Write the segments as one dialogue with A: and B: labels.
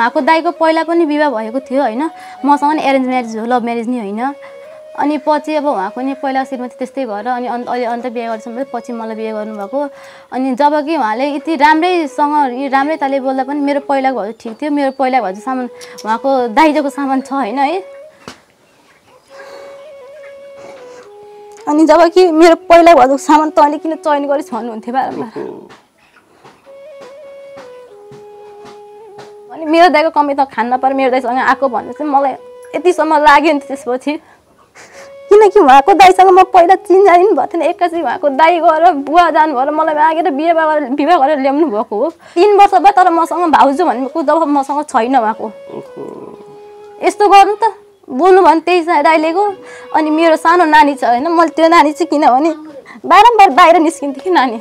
A: उहाँको दाईको पहिला पनि विवाह भएको थियो होइन? मसँग नि एरेन्ज म्यारेज हो लभ म्यारेज नि होइन। अनि पछि अब उहाँको नि पहिला श्रीमती त्यस्तै भएर अनि अन्त अहिले अन्त बिहे गर्छौँ पछि मलाई बिहे गर्नुभएको। अनि जब कि उहाँले यति राम्रैसँग राम्रै ताले बोल्दा पनि मेरो पहिलाको भए ठिक थियो मेरो पहिलाको भए सामान उहाँको दाइजोको सामान छ होइन है? अनि जब कि मेरो पहिला भएको सामान तैँले किन चयन गरिस् भन्नुहुन्थ्यो बारम्बार। अनि मेरो दाइको कमी त खान नपाएर मेरो दाइसँग आएको भन्ने चाहिँ मलाई यतिसम्म लाग्यो नि त्यसपछि। किनकि उहाँको दाइसँग म पहिला चिन्जानी पनि भएको थिएन एक्कासी उहाँको दाइ गएर बुवा जानुभयो र मलाई मागेर बिहे विवाह गरेर ल्याउनु भएको हो। तिन वर्ष भयो तर मसँग भाउजू भनेको जब मसँग छैन उहाँको। यस्तो गर्नु त बोल्नु भने त्यही दाइलेको। अनि मेरो सानो नानी छ होइन मैले त्यो नानी चाहिँ किनभने बारम्बार बाहिर निस्किन्थ्यो कि नानी?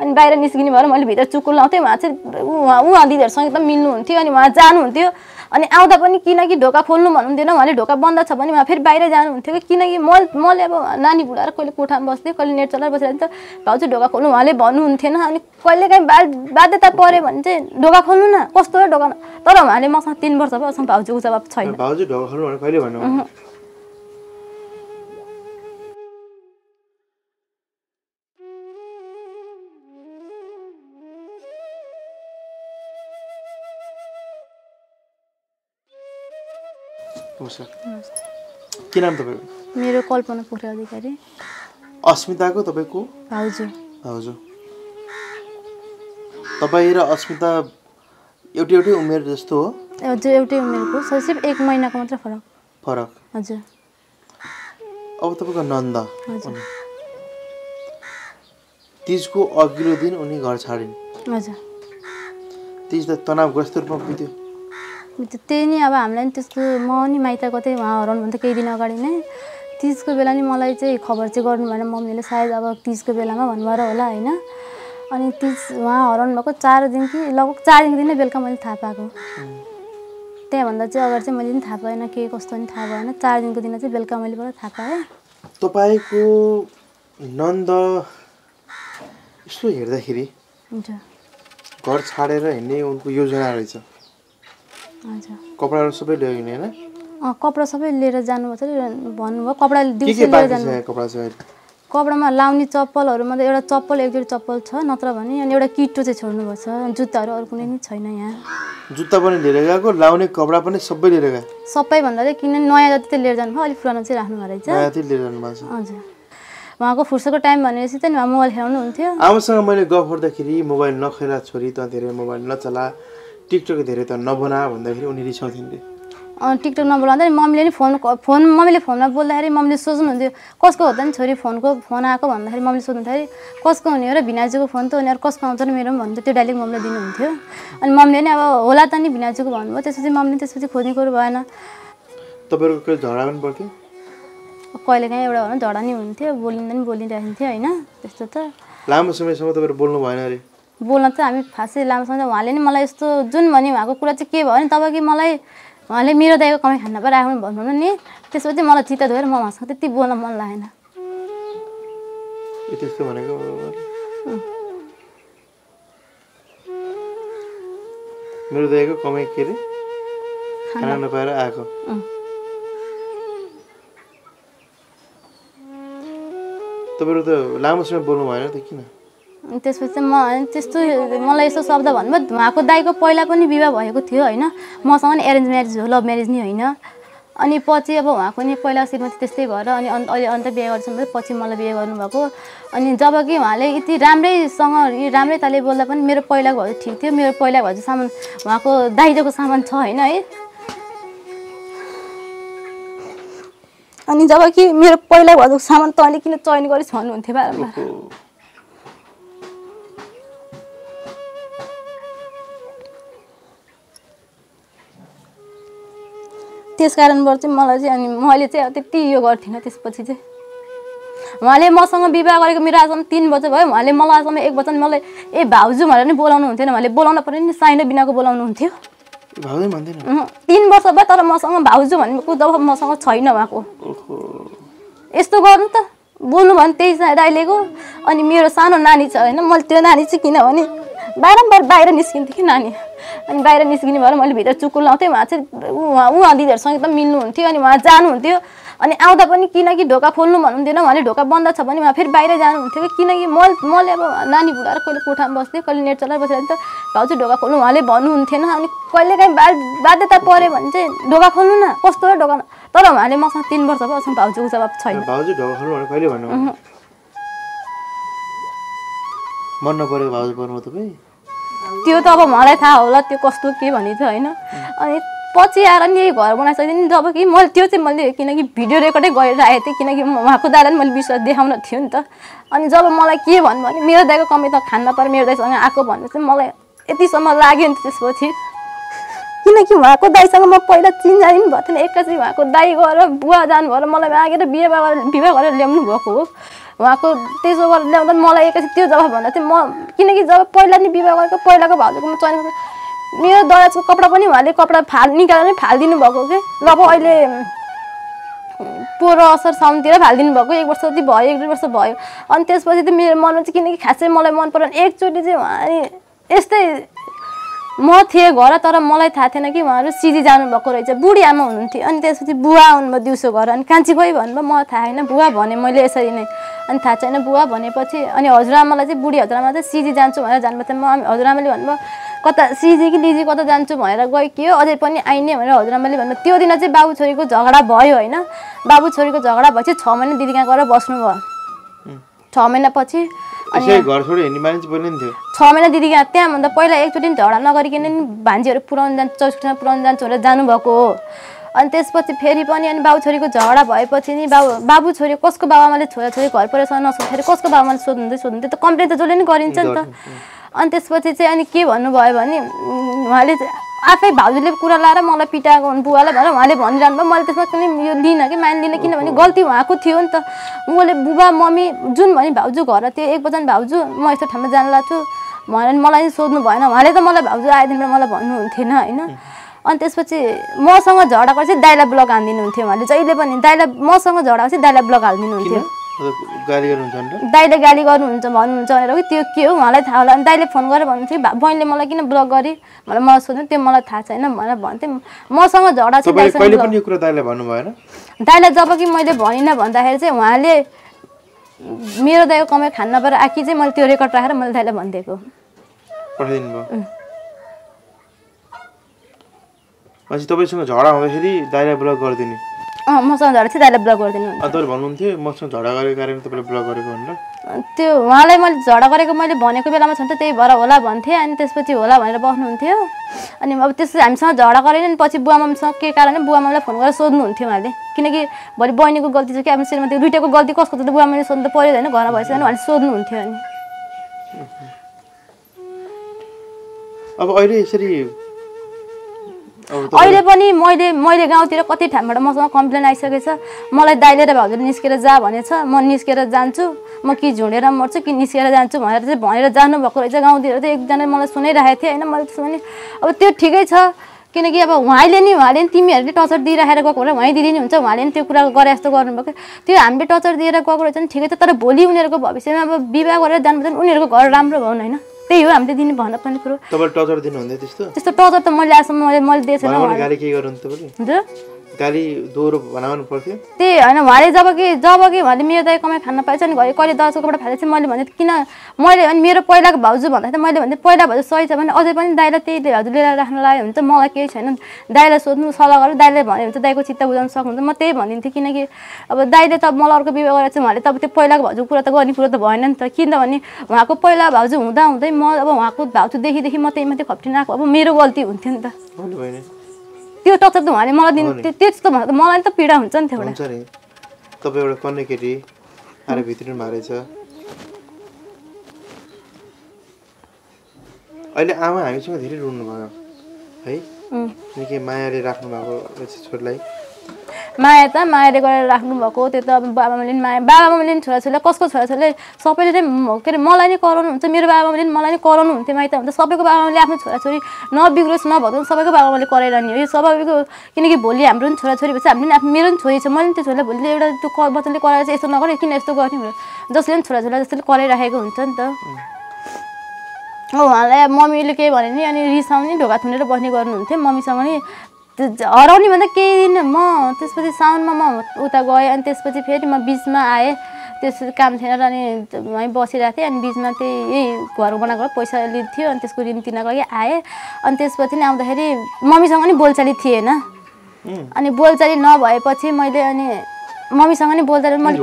A: अनि बाहिर निस्किने भएर मैले भित्र चुकुल लाउँथेँ उहाँ चाहिँ उहाँ उहाँ दिदीहरूसँग एकदम मिल्नुहुन्थ्यो अनि उहाँ जानुहुन्थ्यो। अनि आउँदा पनि किनकि ढोका खोल्नु भन्नुहुन्थेन उहाँले ढोका बन्द छ भने उहाँ फेरि बाहिर जानुहुन्थ्यो कि किनकि म मैले अब नानी बुढाएर कहिले कोठामा बस्थेँ कहिले नेट चलाएर बसेर त भाउजू ढोका खोल्नु उहाँले भन्नुहुन्थेन अनि कहिले काहीँ बा बाध्यता पऱ्यो भने चाहिँ ढोका खोल्नु न कस्तो ढोकामा? तर उहाँले मसँग तिन वर्ष भयो अझसम्म भाउजूको जवाब छैन।
B: नमस्कार। के नाम तपाईँको?
A: मेरो कल्पना पोखरेल अधिकारी।
B: अस्मिताको तपाईँको?
A: भाउजू।
B: भाउजू। तपाईँ र अस्मिता एउटै एउटै उमेर जस्तो हो?
A: हजुर एउटै उमेरको सिर्फ एक महिनाको मात्र फरक।
B: फरक।
A: हजुर।
B: अब तपाईँको नन्द।
A: हजुर।
B: तिजको अघिल्लो दिन उनी घर छाडिन्।
A: हजुर।
B: तिज त तनावग्रस्त रूपमा बित्यो।
A: त्यो त्यही नै अब हामीलाई नि त्यस्तो म नि माइत थिएँ उहाँ हराउनुभन्दा केही दिन अगाडि नै तिजको बेला नि मलाई चाहिँ खबर चाहिँ गर्नु भएन। मम्मीले सायद अब तिजको बेलामा भन्नुभएर होला होइन। अनि तिज उहाँ हराउनु भएको चार दिन कि लगभग चार दिनको दिन नै बेलुका मैले थाहा पाएको। त्यहाँभन्दा चाहिँ अगाडि चाहिँ मैले पनि थाहा पाएन के कस्तो नि थाहा भएन। चार दिनको दिन चाहिँ बेलुका मैले बाट थाहा पाएँ।
B: तपाईँको नन्द यसो हेर्दाखेरि
A: हुन्छ।
B: घर छाडेर हिँड्ने उनको योजना रहेछ। कपडाहरू सबै ल्यायो हिँड्ने होइन
A: कपडा सबै लिएर जानुभएको छ भन्नुभयो। कपडा दिउँसो लिएर जानु
B: छ?
A: कपडामा लाउने चप्पलहरू मात्रै एउटा चप्पल एक जोडी चप्पल छ नत्र भने अनि एउटा किटो चाहिँ छोड्नुपर्छ जुत्ताहरू अरू कुनै पनि छैन यहाँ।
B: जुत्ता पनि लिएर गएको लाउने कपडा पनि सबै लिएर गए?
A: सबैभन्दा चाहिँ किन नयाँ जति चाहिँ लिएर जानुभयो अलिक पुरानो चाहिँ राख्नु भएको रहेछ
B: छ।
A: हजुर। उहाँको फुर्सदको टाइम भनेपछि उहाँ मोबाइल खेलाउनुहुन्थ्यो
B: आमासँग मैले गफ गर्दाखेरि मोबाइल नखेला छोरी त धेरै मोबाइल नचला। टिकटक धेरै त नबना भन्दाखेरि उनी रिसाउँथिन्
A: अनि टिकटक नबोलाउँदा नि मम्मीले नि फोन फोन मम्मीले फोनमा बोल्दाखेरि मम्मीले सोच्नुहुन्थ्यो कसको हो त नि छोरी फोनको फोन आएको? भन्दाखेरि मम्मीले सोध्नुहुन्थ्यो कसको हुने हो र भिनाजुको फोन त उनीहरू कसको आउँछ र मेरो पनि भन्थ्यो त्यो डाइरेक्ट मम्मीले दिनुहुन्थ्यो। अनि मम्मीले नि अब होला त नि भिनाजुको भन्नुभयो त्यसपछि मम्मीले त्यसपछि खोज्ने कुरो भएन।
B: तपाईँहरूको झगडा पनि पर्थ्यो?
A: कहिले काहीँ एउटा झडा नि हुन्थ्यो बोलिँदा नि बोलिरहेन्थ्यो होइन त्यस्तो त।
B: लामो समयसम्म तपाईँहरू बोल्नु भएन अरे?
A: बोल्न चाहिँ हामी खासै लामोसँग चाहिँ उहाँले नि मलाई यस्तो जुन भने उहाँको कुरा चाहिँ के भयो भने तब कि मलाई उहाँले मेरो दाइको कमाइ खान पो राख्नु भन्नु नि। त्यसपछि मलाई चित्त धोएर म उहाँसँग त्यति बोल्न मन लागेन।
B: मेरो दाइको कमाइ के अरे खाना। नपाएर आएको। तपाईँहरू त लामो समय बोल्नु भएन त किन?
A: त्यसपछि म त्यस्तो मलाई यस्तो शब्द भन्नुभयो उहाँको दाइको पहिला पनि विवाह भएको थियो होइन। मसँग नि एरेन्ज म्यारेज हो लभ म्यारेज नि होइन। अनि पछि अब उहाँको नि पहिला श्रीमती त्यस्तै भएर अनि अन्त अहिले अन्त बिहे गर्छौँ पछि मलाई बिहे गर्नुभएको। अनि जब कि उहाँले यति राम्रैसँग राम्रै ताले बोल्दा पनि मेरो पहिलाको भए ठिक थियो मेरो पहिलाको भए सामान उहाँको दाइजोको सामान छ होइन है। अनि जब कि मेरो पहिला भएको सामान तैँले किन चयन गरिस् भन्नुहुन्थ्यो बारम्बार त्यस कारणबाट चाहिँ मलाई चाहिँ अनि मैले चाहिँ त्यति यो गर्थेन त्यसपछि चाहिँ। उहाँले मसँग विवाह गरेको मेरो आजसम्म तिन वर्ष भयो। उहाँले मलाई आजसम्म एक वर्ष मलाई ए भाउजू भनेर नि बोलाउनु हुन्थेन। उहाँले बोलाउन पर्यो नि साइनो बिनाको बोलाउनु हुन्थ्यो। तिन वर्ष भयो तर मसँग भाउजू भनेको जब मसँग छैन उहाँको। यस्तो गर्नु त। बोल्नु भने त्यही छ दाइलेको अनि मेरो सानो नानी छ होइन मैले त्यो नानी चाहिँ किनभने बारम्बार बाहिर निस्किन्थ्यो कि नानी? अनि बाहिर निस्किने भएर मैले भित्र चुक्कु लाउँथेँ उहाँ चाहिँ उहाँ उहाँ दिदीहरूसँग एकदम मिल्नुहुन्थ्यो अनि उहाँ जानुहुन्थ्यो। अनि आउँदा पनि किनकि ढोका खोल्नु भन्नुहुन्थेन उहाँले ढोका बन्द छ भने उहाँ फेरि बाहिर जानुहुन्थ्यो कि? किनकि म मैले अब नानी बुढाएर कहिले कोठामा बस्थेँ कहिले नेट चलाएर बसेर त भाउजू ढोका खोल्नु उहाँले भन्नुहुन्थेन। अनि कहिले काहीँ बा बाध्यता पऱ्यो भने चाहिँ ढोका खोल्नु न कस्तो हो ढोका तर उहाँले मसँग तिन वर्ष भयो अझसम्म भाउजूको जवाब छैन।
B: मन भाउजू पर्नु तपाईँ
A: त्यो त अब मलाई थाहा होला त्यो कस्तो के भन्ने थियो होइन? अनि पछि आएर नि यही घर बनाइसकेँ नि जब कि मैले त्यो चाहिँ मैले किनकि भिडियो रेकर्डै गरेर आएको थिएँ किनकि उहाँको नि मैले विश्वास देखाउन थियो नि त। अनि जब मलाई के भन्नु भने मेरो दाइको कमाइ त खान नपाएर मेरो दाइसँग आएको भन्नु चाहिँ मलाई यतिसम्म लाग्यो नि त्यसपछि। किनकि उहाँको दाइसँग म पहिला चिन्जाइन भएको थिएन एक्कासी उहाँको दाइ गएर बुवा जानु भएर मलाई मागेर बिहे गरेर विवाह गरेर ल्याउनु भएको हो। उहाँको त्यसो गरेर ल्याउँदा मलाई एकैछिन त्यो जवाब भन्दा चाहिँ म किनकि जब पहिला नि विवाह गरेको पहिलाको भाउजूको म चयन। मेरो दराजको कपडा पनि उहाँले कपडा फाल निकालेर नै फालिदिनु भएको कि? ल अब अहिले पोहोर असार साउनतिर फालिदिनु भएको एक वर्ष जति भयो एक डेढ वर्ष भयो। अनि त्यसपछि त मेरो मनमा चाहिँ किनकि खासै मलाई मन परेन। एकचोटि चाहिँ उहाँ यस्तै म थिएँ घर तर मलाई थाहा थिएन कि उहाँहरू सिजी जानुभएको रहेछ। बुढी आमा हुनुहुन्थ्यो। अनि त्यसपछि बुवा आउनुभयो दिउँसो घर। अनि कान्छी गयो भन्नुभयो मलाई थाहा होइन बुवा भने मैले यसरी नै। अनि थाहा छैन। बुवा भनेपछि अनि हजुरआमालाई चाहिँ बुढी हजुरआमा चाहिँ सिजी जान्छु भनेर जानुभएको थियो म हजुरआमाले भन्नुभयो कता सिजी कि लिजी कता जान्छु भनेर गयो के हो? अझै पनि आइने भनेर हजुरआमाले भन्नुभयो। त्यो दिन चाहिँ बाबु छोरीको झगडा भयो होइन? बाबु छोरीको झगडा भएपछि छ महिना दिदी कहाँ गएर बस्नुभयो। छ महिनापछि छ महिना दिदी कहाँ त्यहाँभन्दा पहिला एकचोटि नि झगडा नगरिकन नि भान्जीहरू पुऱ्याउनु जान्छ चौसठीमा पुऱ्याउनु जान्छु भनेर जानुभएको हो। अनि त्यसपछि फेरि पनि अनि बाबु छोरीको झगडा भएपछि नि बाबु बाबु छोरी कसको बाबामाले छोराछोरी घर परिवारसँग नसोध्दाखेरि कसको बाबामाले सोध्नुहुँदै सोध्नुहुन्थ्यो त कम्प्लेन त जसले नि गरिन्छ नि त। अनि त्यसपछि चाहिँ अनि के भन्नुभयो भने उहाँले आफै भाउजूले कुरा लाएर मलाई पिटाएको बुवालाई भनेर उहाँले भनिरहनु भयो। मैले त्यसमा कुनै यो लिनँ कि मान लिनँ किनभने गल्ती उहाँको थियो नि त। उहाँले बुबा मम्मी जुन भने भाउजू घर थियो एक बजन भाउजू म यस्तो ठाउँमा जान लाग्छु भनेर मलाई सोध्नु भएन। उहाँले त मलाई भाउजू आइदिनु मलाई भन्नुहुन्थेन होइन? अनि त्यसपछि मसँग झगडा गरेपछि दाइलाई ब्लग हानिदिनुहुन्थ्यो उहाँले। जहिले पनि दाइलाई मसँग झगडा चाहिँ दाइलाई ब्लग हालिदिनुहुन्थ्यो। दाइले गाली गर्नुहुन्छ भन्नुहुन्छ भनेर कि त्यो के हो? उहाँलाई थाहा होला। अनि दाइले फोन गरेर भन्नुहुन्थ्यो "बा- बहिनीले मलाई किन ब्लक गरे? भनेर मलाई सोध्नु त्यो मलाई थाहा छैन भनेर भन्थेँ मसँग झगडा चाहिँ
B: दाइलाई
A: जब कि मैले भनिनँ भन्दाखेरि चाहिँ उहाँले मेरो दाइको कमाइ खान नपाएर आखि चाहिँ मैले त्यो रेकर्ड राखेर मैले दाइलाई भनिदिएको।
B: तपाईँसँग झगडा हुँदाखेरि दाइलाई ब्लक गरिदिने।
A: अँ मसँग झगडा दाइलाई ब्लक गरिदिनु
B: अनि तपाईँले भन्नुहुन्थ्यो मसँग झगडा गरेको कारण तपाईँले ब्लक गरेको भनेर?
A: त्यो उहाँलाई मैले झगडा गरेको मैले भनेको बेलामा छ नि त त्यही भएर होला भन्थेँ अनि त्यसपछि होला भनेर बस्नुहुन्थ्यो। अनि अब त्यसपछि हामीसँग झगडा गरेन नि पछि बुवा मम्मीसँग के कारणले बुवा मम्मीलाई फोन गरेर सोध्नुहुन्थ्यो उहाँले। किनकि भोलि बहिनीको गल्ती छ कि आफ्नो श्रीमती दुइटाको गल्ती कसको छ त बुवा मम्मीले सोध्नु त पऱ्यो होइन घरमा भएछ भने सोध्नुहुन्थ्यो अनि।
B: अब अहिले यसरी
A: अहिले पनि मैले मैले गाउँतिर कति ठाउँबाट मसँग कम्प्लेन आइसकेको छ? मलाई दाइले र भाउजूले निस्केर जा भनेछ म निस्केर जान्छु म कि झुँडेर मर्छु कि निस्केर जान्छु भनेर चाहिँ भनेर जानुभएको रहेछ गाउँतिर। चाहिँ एकजना मलाई सुनाइरहेको थिएँ होइन? मैले भने अब त्यो ठिकै छ किनकि अब उहाँले नि उहाँले नि तिमीहरूले टर्चर दिइराखेर गएको भएर उहाँ दिदी नि हुन्छ उहाँले नि त्यो कुरा गरे जस्तो गर्नुभएको त्यो हामीले टर्चर दिएर गएको रहेछ नि ठिकै छ तर भोलि उनीहरूको भविष्यमा अब विवाह गरेर जानुपर्छ उनीहरूको घर राम्रो भयो होइन? त्यही हो हामीले दिने भन्नुपर्ने कुरो।
B: टर्चर दिनुहुन्थ्यो त्यस्तो?
A: त्यस्तो टर्चर त मैले आजसम्म मैले मैले दिएको छैन।
B: गाली
A: हजुर
B: दोहोरो बनाउनु पर्थ्यो।
A: त्यही होइन उहाँले जब कि जब कि उहाँले मेरो दाइ कमाइ खान पाएछ नि घरि कहिले दसको कपडा फालेपछि मैले भने किन? मैले अनि मेरो पहिलाको भाउजू भन्दाखेरि मैले भने पहिला भाउजू सही छ भने अझै पनि दाइलाई त्यही भाउजू लिएर राख्न लाग्यो भने चाहिँ मलाई केही छैन। दाइलाई सोध्नु सल्लाह गरेर दाइले भन्यो भने चाहिँ दाइको चित्त बुझाउन सक्नुहुन्छ। म त्यही भनिदिन्थेँ किनकि अब दाइले त मलाई अर्को विवाह गरेर चाहिँ उहाँले त अब त्यो पहिलाको भाउजूको कुरा त गर्ने कुरो त भएन नि त। किनभने उहाँको पहिला भाउजू हुँदा हुँदै म अब उहाँको भाउजूदेखिदेखि म त्यही माथि खप्टिन आएको अब मेरो गल्ती हुन्थ्यो नि त। त्यो टचर त उहाँले मलाई दिनु त्यो त्यस्तो भन्दा मलाई त पीडा हुन्छ नि त्यो एउटा
B: नि। तपाईँ एउटा कन्ने केटी आएर भित्रिनु भएको रहेछ अहिले आमा हामीसँग धेरै रुनु भयो है। निकै मायाले राख्नु भएको रहेछ छोरीलाई।
A: माया त मायाले गरेर राख्नु भएको त्यो त अब बाबामाले नि माया बाबामाले नि छोराछोरीलाई कसको छोराछोरीले सबैले नै के अरे मलाई नै कराउनु हुन्छ मेरो बाबामाले मलाई नै कराउनु हुन्थ्यो माइत हुन्छ सबैको बाबामाले आफ्नो छोराछोरी नबिग्रोस् नभदोस् सबैको बाबामाले कराइरहने हो। यो स्वाभाविक किनकि भोलि हाम्रो नि छोराछोरी भएपछि हामीले आफ्नो मेरो नि छोरी छ मैले नि त्यो छोरीलाई भोलि एउटा त्यो बच्चाले कराएर चाहिँ यस्तो नगरे किन यस्तो गर्ने भनेर जसले पनि छोराछोरीलाई जसले कराइराखेको हुन्छ नि त। उहाँलाई मम्मीले केही भने नि अनि रिसाउने ढोका थुनेर बस्ने गर्नुहुन्थ्यो मम्मीसँग नि हराउने भन्दा केही दिन म त्यसपछि साउनमा म उता गएँ अनि त्यसपछि फेरि म बिचमा आएँ। त्यसपछि काम थिएन र अनि वहीँ बसिरहेको थिएँ अनि बिचमा त्यही यही घर बनाएको पैसा लिन्थ्यो अनि त्यसको ऋण तिर्नको लागि आएँ। अनि त्यसपछि नि आउँदाखेरि मम्मीसँग नि बोलचाली थिएन। अनि बोलचाली नभएपछि मैले अनि मम्मीसँग नि बोलचाली मैले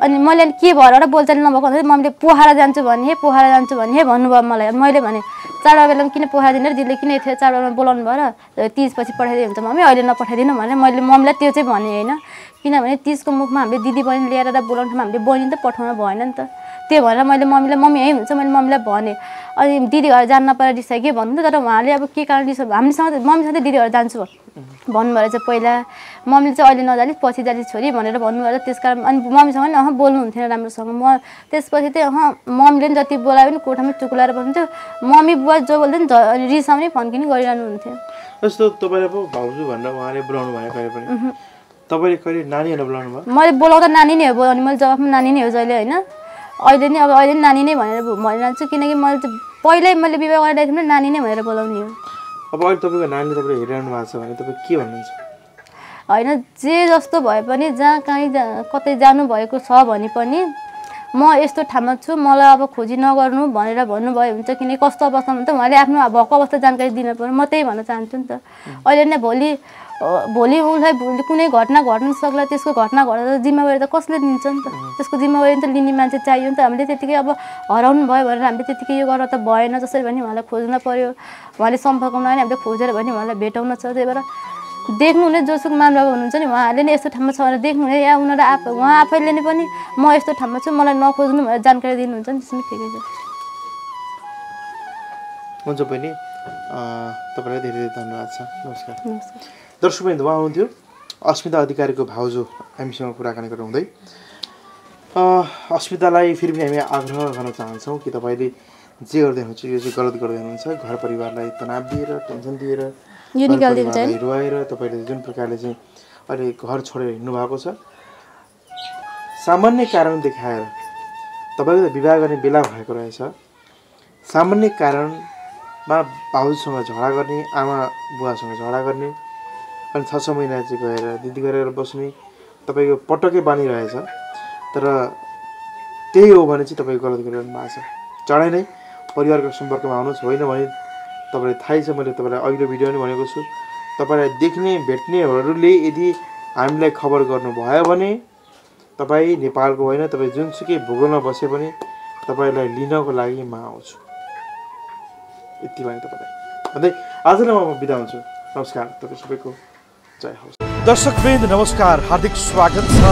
A: अनि मैले अनि के भएर बोलचाली नभएको भन्दा मम्मीले पोखरा जान्छु भने हे पोखरा जान्छु भने हे भन्नुभयो मलाई। मैले भने चाडबाड बेलामा किन पोखरा दिनु र दिदीले किन थियो चाडबाडमा बोलाउनु भयो र तिजपछि पठाइदियो हुन्छ मम्मी अहिले नपठाइदिनु भने मैले मम्मीलाई त्यो चाहिँ भने होइन। किनभने तिजको मुखमा हामीले दिदी बहिनी लिएर र बोलाउनु ठाउँमा हामीले बहिनी त पठाउनु भएन नि त। त्यो भनेर मैले मम्मीलाई मम्मी यहीँ हुन्छ मैले मम्मीलाई भनेँ। अनि दिदी घर जान नपाएर रिसायो के भन्नु तर उहाँले अब के कारण रिसायो हामीसँग मम्मीसँग त दिदी घर जान्छु। भन्नुभएर चाहिँ पहिला। मम्मीले चाहिँ अहिले नजालिस पछि जालिस छोरी भनेर भन्नुभएर त्यस कारण अनि मम्मीसँग नि अह बोल्नुहुन्थेन राम्रोसँग। म त्यसपछि चाहिँ अह मम्मीले नि जति बोलायो पनि कोठामा चुकुलाएर बस्नुहुन्थ्यो मम्मी बुवा जो बोल्दै नि झ- अनि रिसाउने फन्किने गरिरहनुहुन्थ्यो।
B: जस्तो तपाईँलाई पो भाउजू भनेर उहाँले बोलाउनु भयो कहिले पनि। तपाईँले कहिले नानीहरूलाई बोलाउनु भयो?
A: मैले बोलाउँदा नानी नै हो बोलाउने मैले जवाफमा नानी नै हो जहिले होइन? अहिले नि अब अहिले नि नानी नै भनेर भनिरहन्छु किनकि मैले चाहिँ पहिल्यै मैले विवाह गरिरहेको थिएँ नानी नै भनेर बोलाउने हो।
B: अब अहिले तपाईँको नानीले तपाईँले हेरिरहनु भएको छ भने तपाईँ के भन्नुहुन्छ?
A: होइन जे जस्तो भए पनि जहाँ कहीँ जा कतै जानुभएको छ भने पनि म यस्तो ठाउँमा छु मलाई अब खोजी नगर्नु भनेर भन्नुभयो हुन्छ किनकि कस्तो अवस्थामा हुन्छ उहाँले आफ्नो भएको अवस्था जानकारी दिनु पर्यो म त्यही भन्न चाहन्छु नि त। अहिले नै भोलि भोलि उसलाई भोलि कुनै घटना घट्न सक्ला त्यसको घटना घटेर जिम्मेवारी त कसले दिन्छ नि त? त्यसको जिम्मेवारी त लिने मान्छे चाहियो नि त। हामीले त्यतिकै अब हराउनु भयो भनेर हामीले त्यतिकै यो गरेर त भएन जसरी भने उहाँलाई खोज्न पर्यो। उहाँले सम्पर्कमा आयो भने हामीले खोजेर भने उहाँलाई भेटाउन छ। त्यही भएर देख्नुहुने जोसुक मामलाको हुनुहुन्छ नि उहाँहरूले नि यस्तो ठाउँमा छ भनेर देख्नुहुने या उनीहरू आफ उहाँ आफैले नै पनि म यस्तो ठाउँमा छु मलाई नखोज्नु भनेर जानकारी दिनुहुन्छ नि त्यसमा ठिकै छ।
B: हुन्छ बहिनी तपाईँलाई धेरै धेरै धन्यवाद छ। नमस्कार।
A: नमस्कार।
B: दर्शक बहिनी उहाँ हुनुहुन्थ्यो। अस्मिता अधिकारीको भाउजू हामीसँग कुराकानी अँ, अस्मितालाई फेरि पनि हामी आग्रह गर्न चाहन्छौँ कि तपाईँले जे गर्दै हुनुहुन्छ यो चाहिँ गलत गर्दै हुनुहुन्छ। घर परिवारलाई तनाव दिएर टेन्सन दिएर रुवाएर तपाईँले जुन प्रकारले चाहिँ अहिले घर छोडेर हिँड्नु भएको छ। सामान्य कारण देखाएर तपाईँको त विवाह गर्ने बेला भएको रहेछ। सामान्य कारणमा भाउजूसँग झगडा गर्ने आमा बुवासँग झगडा गर्ने अनि छ छ महिना चाहिँ गएर दिदी गरेर बस्ने तपाईँको पटक्कै बानी रहेछ। तर त्यही हो भने चाहिँ तपाईँ गलत गरिरहनु भएको छ। चाँडै नै परिवारको सम्पर्कमा आउनुहोस्। होइन भने तपाईँलाई थाहै छ मैले तपाईँलाई अघिल्लो भिडियो पनि भनेको छु। तपाईँलाई देख्ने भेट्नेहरूले यदि हामीलाई खबर गर्नुभयो भने तपाईँ नेपालको होइन तपाईँ जुनसुकै भूगोलमा बसे पनि तपाईँलाई लिनको लागि म आउँछु। यति भने तपाईँलाई। भन्दै आजलाई म बिदा हुन्छु। नमस्कार। तपाईँ सबैको जय दर्शक
C: वृन्द नमस्कार। हार्दिक स्वागत छ।